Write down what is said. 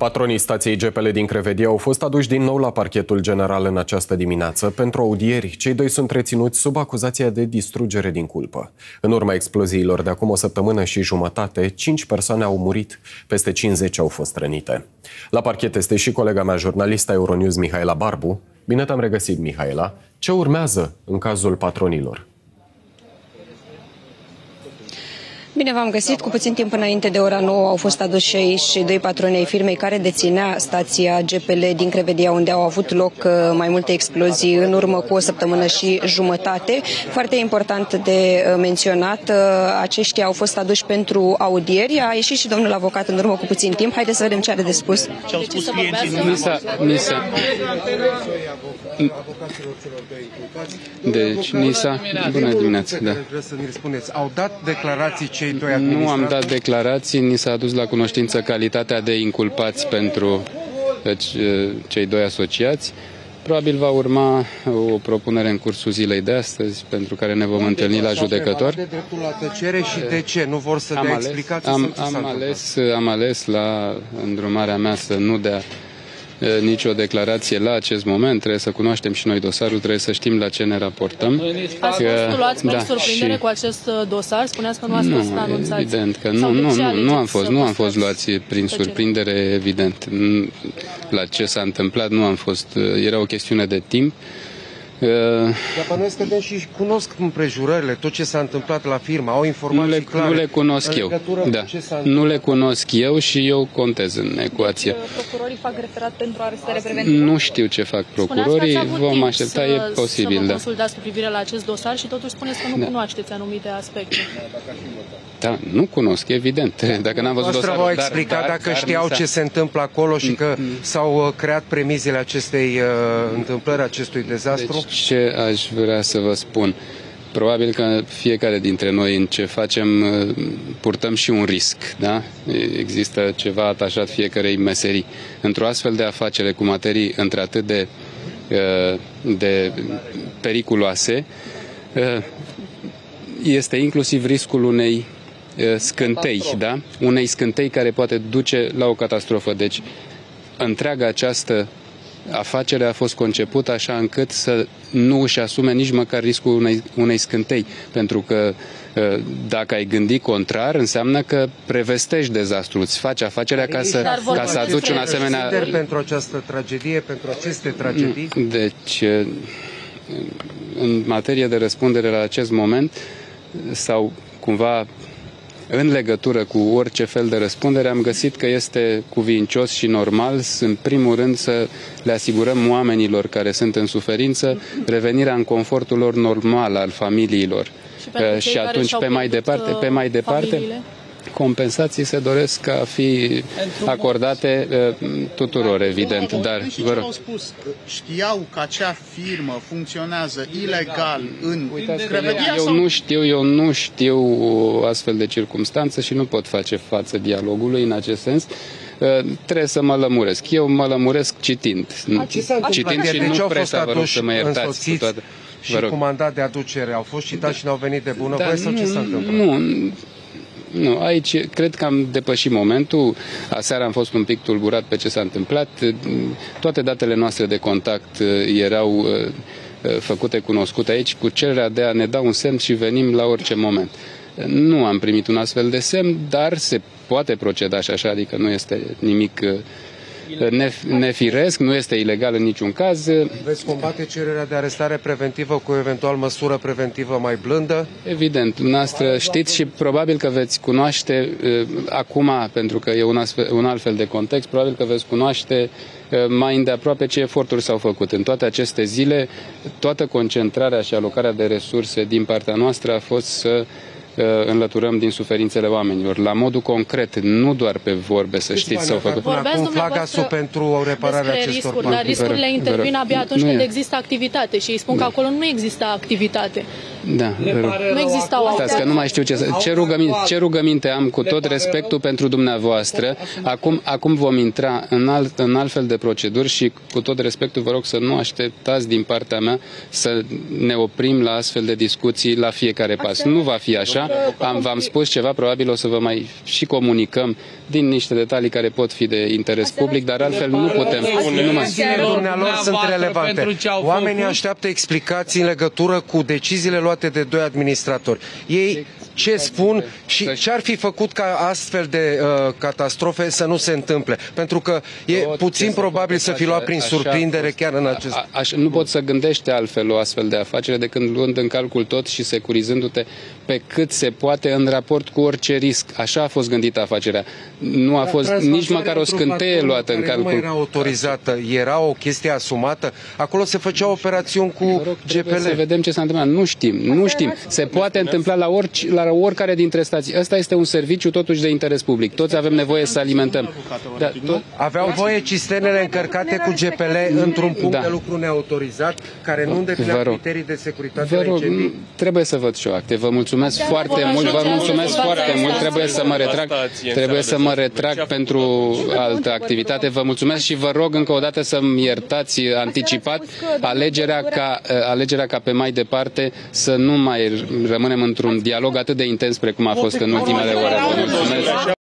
Patronii stației GPL din Crevedie au fost aduși din nou la parchetul general în această dimineață pentru audieri. Cei doi sunt reținuți sub acuzația de distrugere din culpă. În urma exploziilor de acum o săptămână și jumătate, cinci persoane au murit, peste 50 au fost rănite. La parchet este și colega mea, jurnalista Euronews Mihaela Barbu. Bine te-am regăsit, Mihaela. Ce urmează în cazul patronilor? Bine v-am găsit. Cu puțin timp înainte de ora 9 au fost aduși aici doi patroni ai firmei care deținea stația GPL din Crevedia, unde au avut loc uh, mai multe explozii în urmă cu o săptămână și jumătate. Foarte important de uh, menționat, uh, aceștia au fost aduși pentru audieri. A ieșit și domnul avocat în urmă cu puțin timp. Haideți să vedem ce are de spus. Ce au spus clienții? Nisa, Nisa. Deci, Nisa, bună dimineața. Da. să ne spuneți, au dat declarații cei doi Nu am dat declarații, ni s-a adus la cunoștință calitatea de inculpați pentru deci, cei doi asociați. Probabil va urma o propunere în cursul zilei de astăzi, pentru care ne vom întâlni la judecător. De dreptul la tăcere și de ce? Nu vor să dea explicații? Am, am, ales, am ales la îndrumarea mea să nu dea nicio declarație la acest moment. Trebuie să cunoaștem și noi dosarul, trebuie să știm la ce ne raportăm. Ați fost luați da, surprindere și... cu acest uh, dosar? Spuneați că nu ați nu, fost anunțați. Evident că nu, nu, nu, nu am fost, nu am fost luați prin surprindere, evident. La ce s-a întâmplat nu am fost, uh, era o chestiune de timp. Dar bănuiesc că și cunosc împrejurările, tot ce s-a întâmplat la firmă, au informații nu le, clare. Nu le cunosc eu. Da. Nu le cunosc eu și eu contez în ecuație. Procurorii fac referat pentru arestare preventivă? Nu știu ce fac procurorii, vom aștepta, e posibil. Să vă da. consultați cu privire la acest dosar și totuși spuneți că nu da. cunoașteți anumite aspecte. Da, nu cunosc, evident. Dacă n-am văzut dosarul, v-au explicat dar, dacă dar, știau dar, ce se întâmplă acolo și că mm, mm. s-au uh, creat premizele acestei uh, întâmplări, acestui dezastru? Deci, ce aș vrea să vă spun? Probabil că fiecare dintre noi în ce facem uh, purtăm și un risc, da? Există ceva atașat fiecarei meserii. Într-o astfel de afacere cu materii într-atât de, uh, de periculoase, este inclusiv riscul unei scântei, da? Unei scântei care poate duce la o catastrofă. Deci, întreaga această afacere a fost concepută așa încât să nu își asume nici măcar riscul unei, unei scântei, pentru că dacă ai gândi contrar, înseamnă că prevestești dezastru, îți faci afacerea ca să, ca să aduci un asemenea... pentru această tragedie, pentru aceste tragedii? Deci, în materie de răspundere la acest moment, sau cumva în legătură cu orice fel de răspundere, am găsit că este cuvincios și normal, în primul rând, să le asigurăm oamenilor care sunt în suferință revenirea în confortul lor normal al familiilor. Și, și atunci, pe mai departe, pe mai departe, familiile? Compensații se doresc a fi acordate uh, tuturor, evident. Dar, vă rog. au spus, știau că acea firmă funcționează ilegal în Crevedia Eu sau... nu știu, eu nu știu astfel de circunstanță și nu pot face față dialogului în acest sens uh, trebuie să mă lămuresc. Eu mă lămuresc citind. Citind și nu presa, vă rog să mă iertați cu toate. Și cu mandat de aducere au fost citați da. și n-au venit de bună voie sau ce s-a întâmplat? Nu, nu, aici cred că am depășit momentul. Aseară am fost un pic tulburat pe ce s-a întâmplat. Toate datele noastre de contact uh, erau uh, uh, făcute cunoscute aici cu cererea de a ne da un semn și venim la orice moment. Nu am primit un astfel de semn, dar se poate proceda și așa, adică nu este nimic nefiresc, nu este ilegal în niciun caz. Veți combate cererea de arestare preventivă cu eventual măsură preventivă mai blândă? Evident, dumneavoastră știți și probabil că veți cunoaște uh, acum, pentru că e un, astfel, un alt fel de context, probabil că veți cunoaște uh, mai îndeaproape ce eforturi s-au făcut. În toate aceste zile, toată concentrarea și alocarea de resurse din partea noastră a fost să înlăturăm din suferințele oamenilor. La modul concret, nu doar pe vorbe, să știți, s-au făcut. Vorbeați flaga pentru repararea acestor riscuri, Dar riscurile intervin abia atunci când există activitate și îi spun că acolo nu există activitate. Da, nu există o Stați că nu mai știu ce, ce, rugăminte, ce rugăminte am cu tot respectul pentru dumneavoastră. Acum, acum vom intra în alt, în alt fel de proceduri și cu tot respectul vă rog să nu așteptați din partea mea să ne oprim la astfel de discuții la fiecare pas. Nu va fi așa. Am, v-am spus ceva, probabil o să vă mai și comunicăm din niște detalii care pot fi de interes public, dar altfel nu putem. Deciziile dumnealor sunt relevante. Oamenii așteaptă explicații în legătură cu deciziile luate de doi administratori. Ei ce spun și ce ar fi făcut ca astfel de uh, catastrofe să nu se întâmple. Pentru că e puțin probabil să fi luat prin surprindere chiar în acest... A, aș, nu pot să gândești altfel o astfel de afacere decât luând în calcul tot și securizându-te pe cât se poate în raport cu orice risc. Așa a fost gândită afacerea. Nu a fost nici măcar o scânteie luată în calcul. Nu era autorizată, era o chestie asumată. Acolo se făcea operațiuni cu rog, GPL. Să vedem ce s-a întâmplat. Nu știm, nu știm. Se poate întâmpla la, orice, la oricare dintre stații. Ăsta este un serviciu totuși de interes public. Toți avem nevoie să alimentăm. Da, tot... Aveau voie cisternele încărcate cu GPL într-un punct da. de lucru neautorizat, care nu îndeplinea criterii de securitate vă rog, Trebuie să văd și eu acte. Vă mulțumesc da, foarte mult, vă mulțumesc foarte mult. Trebuie să mă retrag, trebuie să mă retrag pentru altă activitate. Vă mulțumesc și vă rog încă o dată să-mi iertați anticipat alegerea ca, alegerea ca pe mai departe să nu mai rămânem într-un dialog atât de intens precum a fost în ultimele ore. Vă mulțumesc.